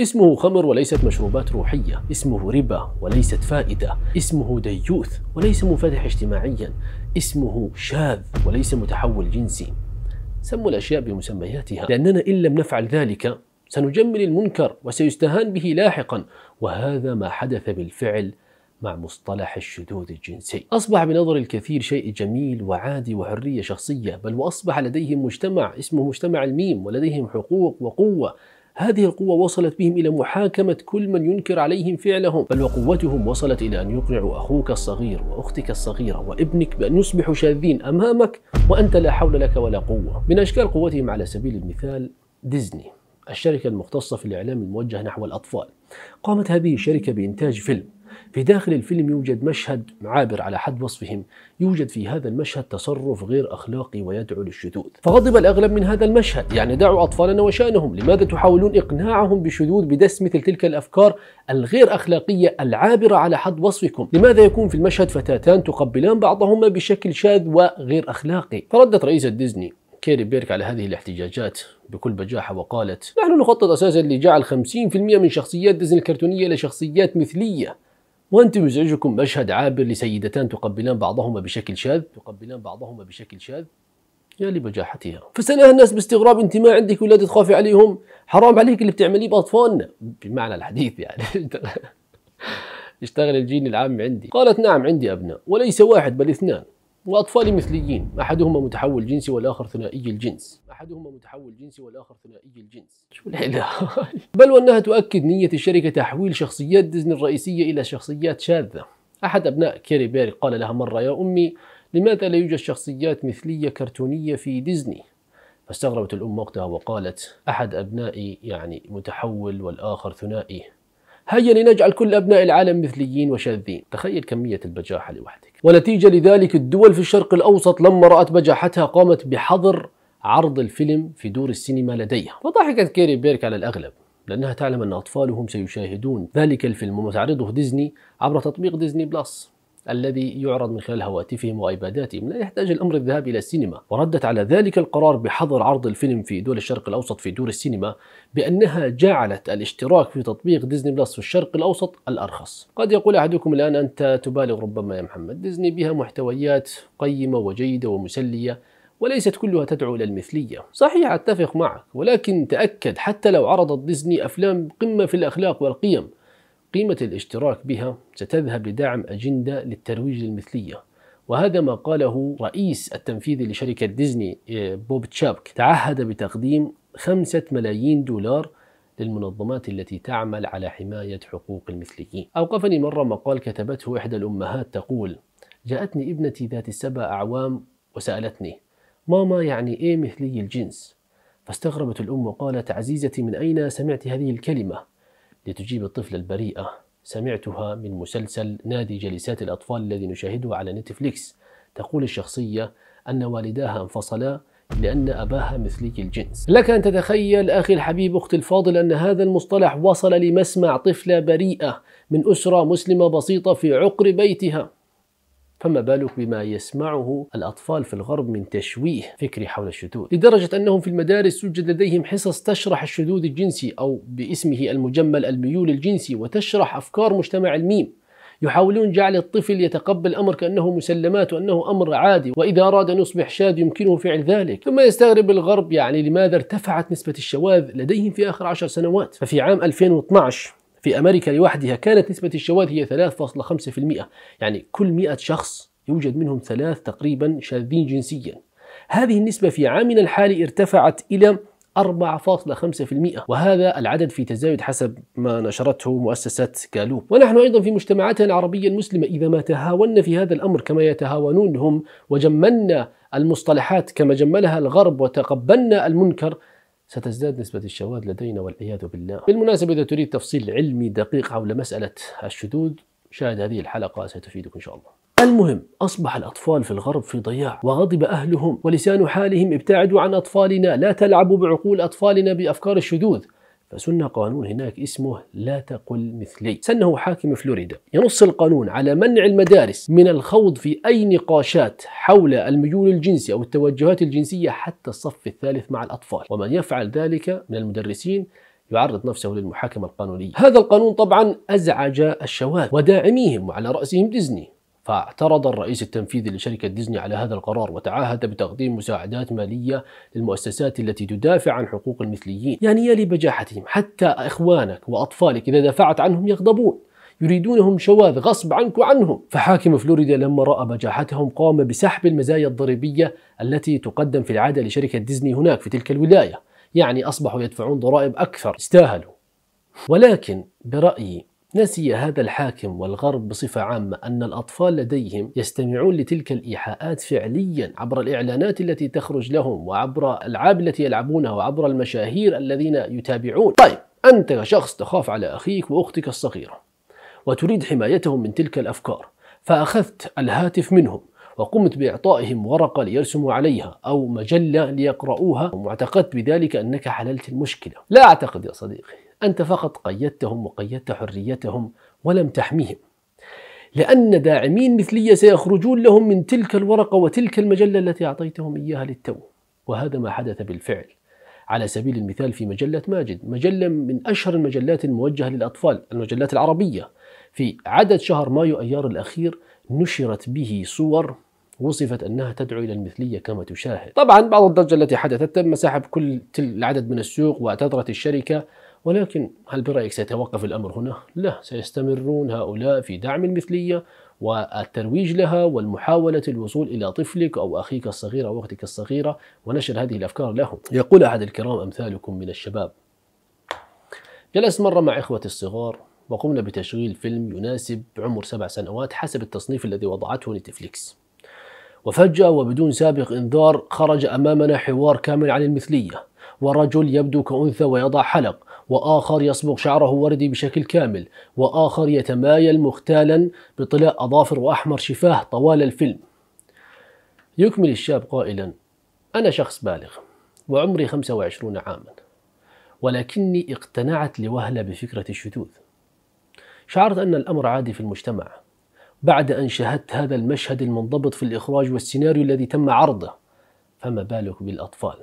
اسمه خمر وليست مشروبات روحية اسمه ربا وليست فائدة اسمه ديوث وليس منفتح اجتماعيا اسمه شاذ وليس متحول جنسي. سموا الأشياء بمسمياتها. لأننا إن لم نفعل ذلك سنجمل المنكر وسيستهان به لاحقا. وهذا ما حدث بالفعل مع مصطلح الشذوذ الجنسي. أصبح بنظر الكثير شيء جميل وعادي وحرية شخصية بل وأصبح لديهم مجتمع اسمه مجتمع الميم ولديهم حقوق وقوة. هذه القوة وصلت بهم إلى محاكمة كل من ينكر عليهم فعلهم. بل وقوتهم وصلت إلى أن يقنعوا أخوك الصغير وأختك الصغيرة وابنك بأن يصبحوا شاذين أمامك وأنت لا حول لك ولا قوة. من أشكال قوتهم على سبيل المثال ديزني الشركة المختصة في الإعلام الموجه نحو الأطفال. قامت هذه الشركة بإنتاج فيلم. في داخل الفيلم يوجد مشهد عابر على حد وصفهم. يوجد في هذا المشهد تصرف غير أخلاقي ويدعو للشذوذ. فغضب الأغلب من هذا المشهد. يعني دعوا أطفالنا وشأنهم. لماذا تحاولون إقناعهم بشذوذ بدس مثل تلك الأفكار الغير أخلاقية العابرة على حد وصفكم؟ لماذا يكون في المشهد فتاتان تقبلان بعضهما بشكل شاذ وغير أخلاقي؟ فردت رئيسة ديزني كيري بيرك على هذه الاحتجاجات بكل بجاحة وقالت نحن نخطط أساسا لجعل 50% من شخصيات ديزني الكرتونية إلى شخصيات مثلية. وأنتم يزعجكم مشهد عابر لسيدتان تقبلان بعضهما بشكل شاذ تقبلان بعضهما بشكل شاذ. يا لبجاحتها. فسألها الناس باستغراب أنت ما عندك أولاد تخافي عليهم؟ حرام عليك اللي بتعمليه باطفالنا بمعنى الحديث يعني. اشتغل الجين العام عندي. قالت نعم عندي أبناء وليس واحد بل اثنان. وأطفالي مثليين. أحدهما متحول جنسي والآخر ثنائي الجنس. أحدهما متحول جنسي والآخر ثنائي الجنس. شو العلا بل وأنها تؤكد نية الشركة تحويل شخصيات ديزني الرئيسية إلى شخصيات شاذة. أحد أبناء كيري بيرك قال لها مرة يا أمي لماذا لا يوجد شخصيات مثلية كرتونية في ديزني؟ فاستغربت الأم وقتها وقالت أحد أبنائي يعني متحول والآخر ثنائي. هيا لنجعل كل أبناء العالم مثليين وشاذين. تخيل كمية البجاحة لوحدك. ونتيجة لذلك الدول في الشرق الأوسط لما رأت بجاحتها قامت بحظر عرض الفيلم في دور السينما لديها. فضحكت كيري بيرك على الأغلب لأنها تعلم أن أطفالهم سيشاهدون ذلك الفيلم وتعرضه ديزني عبر تطبيق ديزني بلس. الذي يعرض من خلال هواتفهم وآيباداتهم لا يحتاج الأمر الذهاب إلى السينما. وردت على ذلك القرار بحظر عرض الفيلم في دول الشرق الأوسط في دور السينما بأنها جعلت الاشتراك في تطبيق ديزني بلس في الشرق الأوسط الأرخص. قد يقول أحدكم الآن أنت تبالغ ربما يا محمد. ديزني بها محتويات قيمة وجيدة ومسلية وليست كلها تدعو إلى المثلية. صحيح أتفق معك ولكن تأكد حتى لو عرضت ديزني أفلام قمة في الأخلاق والقيم. قيمة الاشتراك بها ستذهب لدعم أجندة للترويج للمثلية وهذا ما قاله رئيس التنفيذي لشركة ديزني آه، بوب تشابك تعهد بتقديم خمسة ملايين دولار للمنظمات التي تعمل على حماية حقوق المثليين أوقفني مرة مقال كتبته إحدى الأمهات تقول جاءتني ابنتي ذات السبع أعوام وسألتني ماما يعني إيه مثلي الجنس؟ فاستغربت الأم وقالت عزيزتي من أين سمعت هذه الكلمة؟ لتجيب الطفل البريئة. سمعتها من مسلسل نادي جلسات الأطفال الذي نشاهده على نتفليكس. تقول الشخصية أن والداها انفصلا لأن أباها مثلي الجنس. لك أن تتخيل أخي الحبيب أختي الفاضل أن هذا المصطلح وصل لمسمع طفلة بريئة من أسرة مسلمة بسيطة في عقر بيتها. فما بالك بما يسمعه الأطفال في الغرب من تشويه فكري حول الشذوذ؟ لدرجة أنهم في المدارس يوجد لديهم حصص تشرح الشذوذ الجنسي أو باسمه المجمل الميول الجنسي وتشرح أفكار مجتمع الميم. يحاولون جعل الطفل يتقبل الأمر كأنه مسلمات وأنه أمر عادي وإذا أراد أن يصبح شاذ يمكنه فعل ذلك. ثم يستغرب الغرب يعني لماذا ارتفعت نسبة الشواذ لديهم في آخر عشر سنوات. ففي عام 2012 في أمريكا لوحدها كانت نسبة الشواذ هي 3.5% يعني كل 100 شخص يوجد منهم ثلاث تقريبا شاذين جنسيا. هذه النسبة في عامنا الحالي ارتفعت إلى 4.5% وهذا العدد في تزايد حسب ما نشرته مؤسسة جالوب ونحن أيضا في مجتمعاتنا العربية المسلمة إذا ما تهاونا في هذا الأمر كما يتهاونون هم وجملنا المصطلحات كما جملها الغرب وتقبلنا المنكر ستزداد نسبة الشواذ لدينا والعياذ بالله. بالمناسبة إذا تريد تفصيل علمي دقيق حول مسألة الشذوذ شاهد هذه الحلقة ستفيدك إن شاء الله. المهم أصبح الأطفال في الغرب في ضياع وغضب أهلهم ولسان حالهم ابتعدوا عن أطفالنا. لا تلعبوا بعقول أطفالنا بأفكار الشذوذ. فسن قانون هناك اسمه لا تقل مثلي. سنه حاكم فلوريدا. ينص القانون على منع المدارس من الخوض في أي نقاشات حول الميول الجنسي أو التوجهات الجنسية حتى الصف الثالث مع الأطفال. ومن يفعل ذلك من المدرسين يعرض نفسه للمحاكمة القانونية. هذا القانون طبعا أزعج الشواذ وداعميهم وعلى رأسهم ديزني. فاعترض الرئيس التنفيذي لشركة ديزني على هذا القرار وتعهد بتقديم مساعدات مالية للمؤسسات التي تدافع عن حقوق المثليين يعني يا لبجاحتهم حتى إخوانك وأطفالك إذا دافعت عنهم يغضبون يريدونهم شواذ غصب عنك وعنهم. فحاكم فلوريدا لما رأى بجاحتهم قام بسحب المزايا الضريبية التي تقدم في العادة لشركة ديزني هناك في تلك الولاية يعني أصبحوا يدفعون ضرائب أكثر استاهلوا. ولكن برأيي نسي هذا الحاكم والغرب بصفة عامة أن الأطفال لديهم يستمعون لتلك الإيحاءات فعليا عبر الإعلانات التي تخرج لهم وعبر الألعاب التي يلعبونها وعبر المشاهير الذين يتابعون. طيب أنت كشخص تخاف على أخيك وأختك الصغيرة وتريد حمايتهم من تلك الأفكار فأخذت الهاتف منهم وقمت بإعطائهم ورقة ليرسموا عليها أو مجلة ليقرؤوها. واعتقدت بذلك أنك حللت المشكلة. لا أعتقد يا صديقي. أنت فقط قيدتهم وقيدت حريتهم ولم تحميهم. لأن داعمين مثلية سيخرجون لهم من تلك الورقة وتلك المجلة التي أعطيتهم إياها للتو. وهذا ما حدث بالفعل. على سبيل المثال في مجلة ماجد. مجلة من أشهر المجلات الموجهة للأطفال المجلات العربية. في عدد شهر مايو أيار الأخير نشرت به صور وصفت أنها تدعو إلى المثلية كما تشاهد. طبعا بعض الضجة التي حدثت تم سحب كل العدد من السوق واعتذرت الشركة ولكن هل برأيك سيتوقف الأمر هنا؟ لا سيستمرون هؤلاء في دعم المثلية والترويج لها والمحاولة الوصول إلى طفلك أو أخيك الصغير أو أختك الصغيرة ونشر هذه الأفكار لهم. يقول أحد الكرام أمثالكم من الشباب. جلست مرة مع إخوتي الصغار وقمنا بتشغيل فيلم يناسب عمر سبع سنوات حسب التصنيف الذي وضعته نتفليكس. وفجأة وبدون سابق إنذار خرج أمامنا حوار كامل عن المثلية. ورجل يبدو كأنثى ويضع حلق وآخر يصبغ شعره وردي بشكل كامل وآخر يتمايل مختالا بطلاء أظافر وأحمر شفاه طوال الفيلم. يكمل الشاب قائلا أنا شخص بالغ وعمري 25 عاما ولكني اقتنعت لوهلة بفكرة الشذوذ. شعرت أن الأمر عادي في المجتمع. بعد أن شاهدت هذا المشهد المنضبط في الإخراج والسيناريو الذي تم عرضه فما بالك بالأطفال؟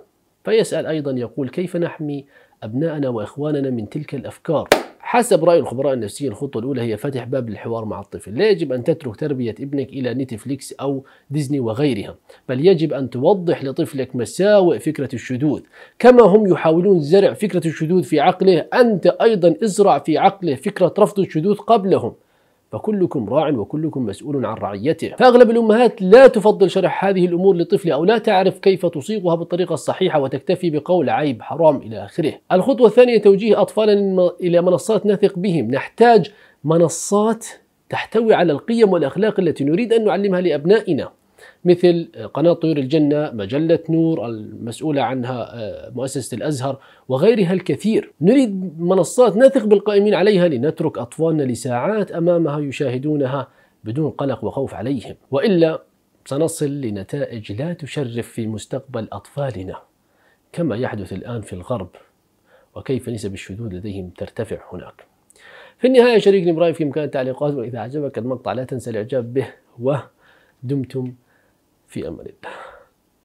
فيسأل أيضا يقول كيف نحمي أبنائنا وإخواننا من تلك الأفكار؟ حسب رأي الخبراء النفسيين الخطوة الأولى هي فتح باب للحوار مع الطفل. لا يجب أن تترك تربية ابنك إلى نتفليكس أو ديزني وغيرها بل يجب أن توضح لطفلك مساوئ فكرة الشذوذ. كما هم يحاولون زرع فكرة الشذوذ في عقله أنت أيضا ازرع في عقله فكرة رفض الشذوذ قبلهم. فكلكم راع وكلكم مسؤول عن رعيته. فأغلب الأمهات لا تفضل شرح هذه الأمور لطفل أو لا تعرف كيف تصيغها بالطريقة الصحيحة وتكتفي بقول عيب حرام إلى آخره. الخطوة الثانية توجيه أطفالنا إلى منصات نثق بهم. نحتاج منصات تحتوي على القيم والأخلاق التي نريد أن نعلمها لأبنائنا. مثل قناة طيور الجنة مجلة نور المسؤولة عنها آه، مؤسسة الأزهر وغيرها الكثير. نريد منصات نثق بالقائمين عليها لنترك أطفالنا لساعات أمامها يشاهدونها بدون قلق وخوف عليهم. وإلا سنصل لنتائج لا تشرف في مستقبل أطفالنا كما يحدث الآن في الغرب. وكيف نسب الشذوذ لديهم ترتفع هناك؟ في النهاية شاركني برأيك في مكان التعليقات وإذا أعجبك المقطع لا تنسى الإعجاب به ودمتم في أمان الله